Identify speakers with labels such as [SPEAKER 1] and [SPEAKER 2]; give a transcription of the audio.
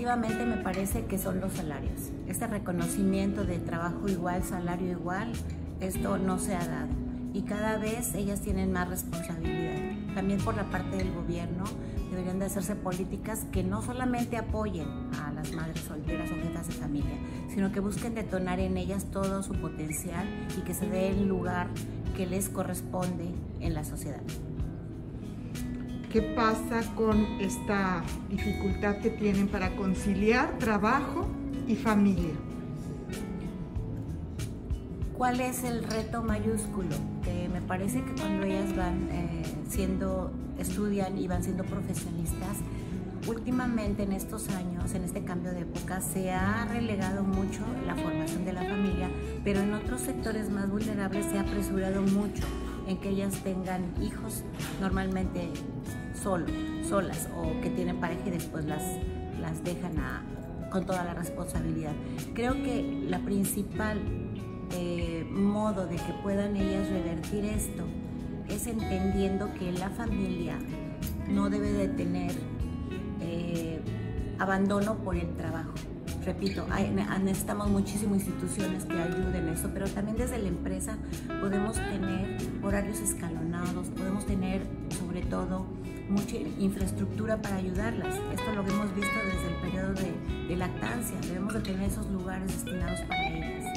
[SPEAKER 1] Definitivamente me parece que son los salarios. Este reconocimiento de trabajo igual, salario igual, esto no se ha dado. Y cada vez ellas tienen más responsabilidad. También por la parte del gobierno deberían de hacerse políticas que no solamente apoyen a las madres solteras o jefas de familia, sino que busquen detonar en ellas todo su potencial y que se dé el lugar que les corresponde en la sociedad.
[SPEAKER 2] ¿Qué pasa con esta dificultad que tienen para conciliar trabajo y familia?
[SPEAKER 1] ¿Cuál es el reto mayúsculo? Que me parece que cuando ellas van eh, siendo, estudian y van siendo profesionistas, últimamente en estos años, en este cambio de época, se ha relegado mucho la formación de la familia, pero en otros sectores más vulnerables se ha apresurado mucho en que ellas tengan hijos normalmente solo, solas o que tienen pareja y después las, las dejan con toda la responsabilidad. Creo que la principal eh, modo de que puedan ellas revertir esto es entendiendo que la familia no debe de tener eh, abandono por el trabajo repito, necesitamos muchísimas instituciones que ayuden eso, pero también desde la empresa podemos tener horarios escalonados, podemos tener sobre todo mucha infraestructura para ayudarlas. Esto lo hemos visto desde el periodo de, de lactancia, debemos de tener esos lugares destinados para ellas.